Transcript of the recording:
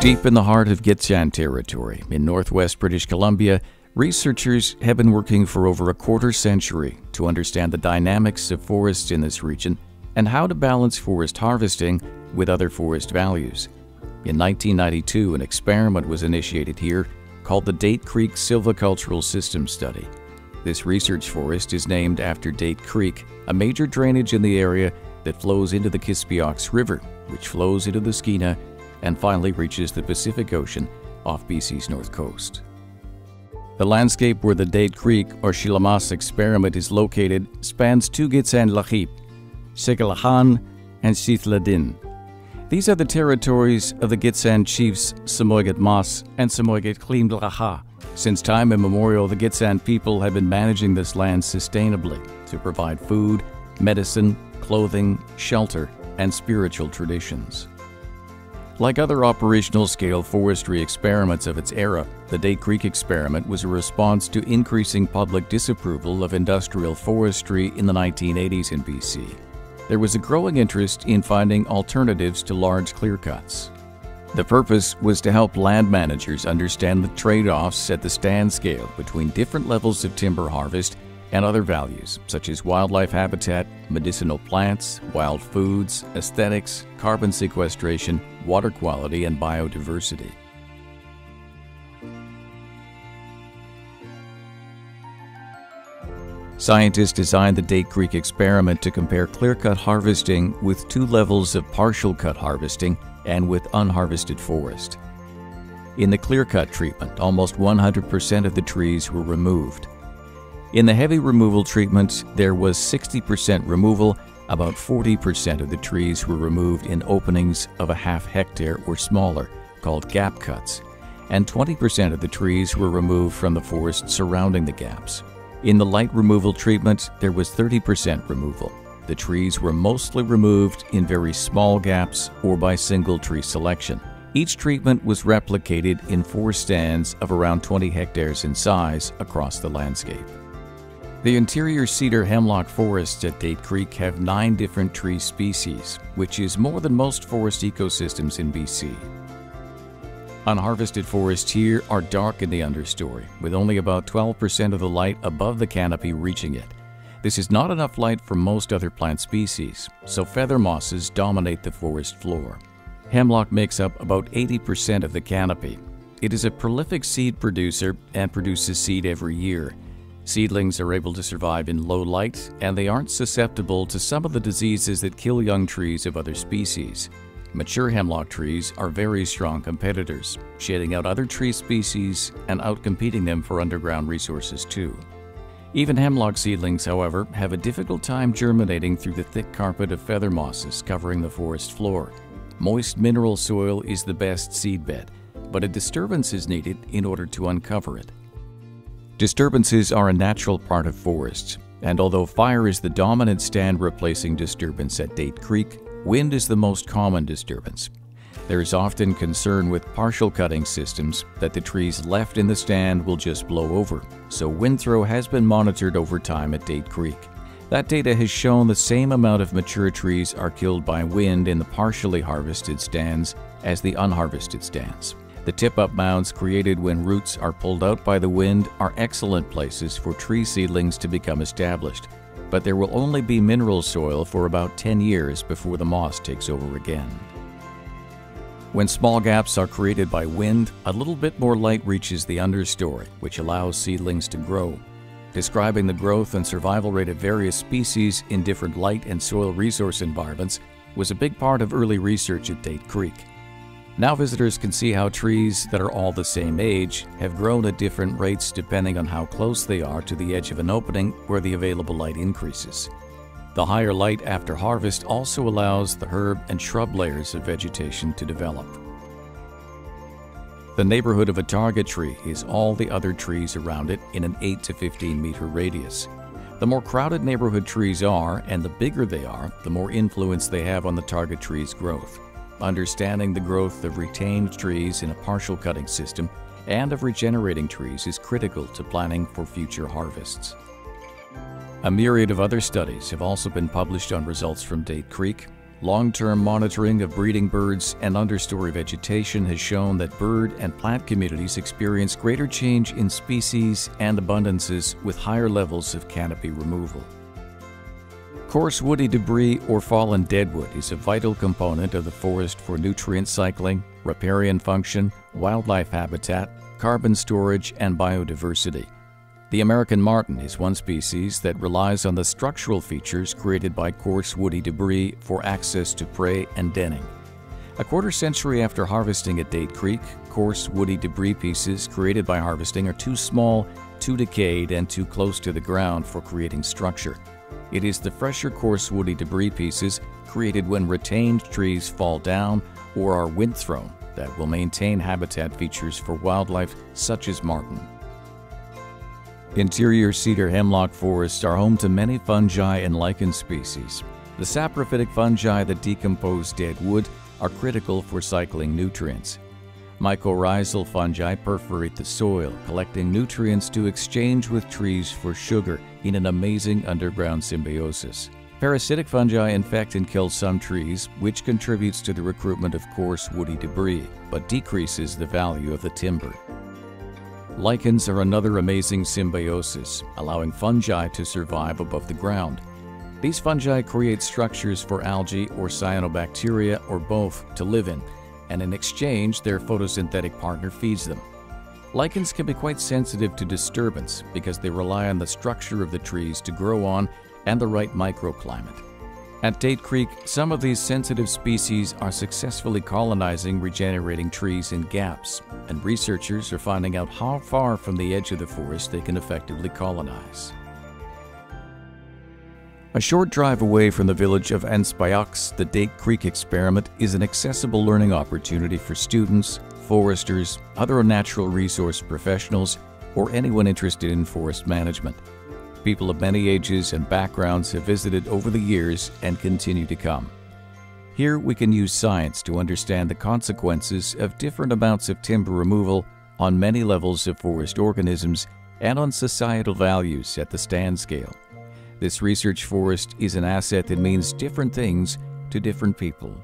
Deep in the heart of Gitxsan territory in northwest British Columbia, researchers have been working for over a quarter century to understand the dynamics of forests in this region and how to balance forest harvesting with other forest values. In 1992, an experiment was initiated here called the Date Creek Silvicultural System Study. This research forest is named after Date Creek, a major drainage in the area that flows into the Kispiox River, which flows into the Skeena and finally reaches the Pacific Ocean off BC's north coast. The landscape where the Date Creek or Shilamas experiment is located spans two Gitxsan Lachip, Sigalahan, and Sithladin. These are the territories of the Gitxsan chiefs Samoygat Mas and Samoygat Klimdlaha. Since time immemorial, the Gitxsan people have been managing this land sustainably to provide food, medicine, clothing, shelter, and spiritual traditions. Like other operational scale forestry experiments of its era, the Date Creek experiment was a response to increasing public disapproval of industrial forestry in the 1980s in BC. There was a growing interest in finding alternatives to large clear cuts. The purpose was to help land managers understand the trade offs at the stand scale between different levels of timber harvest and other values such as wildlife habitat, medicinal plants, wild foods, aesthetics, carbon sequestration, water quality, and biodiversity. Scientists designed the Date Creek experiment to compare clear-cut harvesting with two levels of partial cut harvesting and with unharvested forest. In the clear-cut treatment, almost 100% of the trees were removed. In the heavy removal treatment, there was 60% removal, about 40% of the trees were removed in openings of a half hectare or smaller, called gap cuts, and 20% of the trees were removed from the forest surrounding the gaps. In the light removal treatment, there was 30% removal. The trees were mostly removed in very small gaps or by single tree selection. Each treatment was replicated in four stands of around 20 hectares in size across the landscape. The interior cedar hemlock forests at Date Creek have nine different tree species, which is more than most forest ecosystems in BC. Unharvested forests here are dark in the understory, with only about 12% of the light above the canopy reaching it. This is not enough light for most other plant species, so feather mosses dominate the forest floor. Hemlock makes up about 80% of the canopy. It is a prolific seed producer and produces seed every year. Seedlings are able to survive in low light, and they aren't susceptible to some of the diseases that kill young trees of other species. Mature hemlock trees are very strong competitors, shading out other tree species and outcompeting them for underground resources too. Even hemlock seedlings, however, have a difficult time germinating through the thick carpet of feather mosses covering the forest floor. Moist mineral soil is the best seedbed, but a disturbance is needed in order to uncover it. Disturbances are a natural part of forests, and although fire is the dominant stand replacing disturbance at Date Creek, wind is the most common disturbance. There is often concern with partial cutting systems that the trees left in the stand will just blow over, so wind throw has been monitored over time at Date Creek. That data has shown the same amount of mature trees are killed by wind in the partially harvested stands as the unharvested stands. The tip-up mounds created when roots are pulled out by the wind are excellent places for tree seedlings to become established, but there will only be mineral soil for about 10 years before the moss takes over again. When small gaps are created by wind, a little bit more light reaches the understory, which allows seedlings to grow. Describing the growth and survival rate of various species in different light and soil resource environments was a big part of early research at Date Creek. Now visitors can see how trees that are all the same age have grown at different rates depending on how close they are to the edge of an opening where the available light increases. The higher light after harvest also allows the herb and shrub layers of vegetation to develop. The neighborhood of a target tree is all the other trees around it in an 8 to 15 meter radius. The more crowded neighborhood trees are and the bigger they are, the more influence they have on the target tree's growth. Understanding the growth of retained trees in a partial cutting system and of regenerating trees is critical to planning for future harvests. A myriad of other studies have also been published on results from Date Creek. Long-term monitoring of breeding birds and understory vegetation has shown that bird and plant communities experience greater change in species and abundances with higher levels of canopy removal. Coarse woody debris or fallen deadwood is a vital component of the forest for nutrient cycling, riparian function, wildlife habitat, carbon storage, and biodiversity. The American marten is one species that relies on the structural features created by coarse woody debris for access to prey and denning. A quarter century after harvesting at Date Creek, coarse woody debris pieces created by harvesting are too small, too decayed, and too close to the ground for creating structure. It is the fresher coarse woody debris pieces created when retained trees fall down or are wind thrown that will maintain habitat features for wildlife such as marten. Interior cedar hemlock forests are home to many fungi and lichen species. The saprophytic fungi that decompose dead wood are critical for cycling nutrients. Mycorrhizal fungi perforate the soil, collecting nutrients to exchange with trees for sugar in an amazing underground symbiosis. Parasitic fungi infect and kill some trees, which contributes to the recruitment of coarse woody debris, but decreases the value of the timber. Lichens are another amazing symbiosis, allowing fungi to survive above the ground. These fungi create structures for algae or cyanobacteria or both to live in, and in exchange, their photosynthetic partner feeds them. Lichens can be quite sensitive to disturbance because they rely on the structure of the trees to grow on and the right microclimate. At Date Creek, some of these sensitive species are successfully colonizing regenerating trees in gaps, and researchers are finding out how far from the edge of the forest they can effectively colonize. A short drive away from the village of Anspiox, the Date Creek experiment is an accessible learning opportunity for students, foresters, other natural resource professionals, or anyone interested in forest management. People of many ages and backgrounds have visited over the years and continue to come. Here we can use science to understand the consequences of different amounts of timber removal on many levels of forest organisms and on societal values at the stand scale. This research forest is an asset that means different things to different people.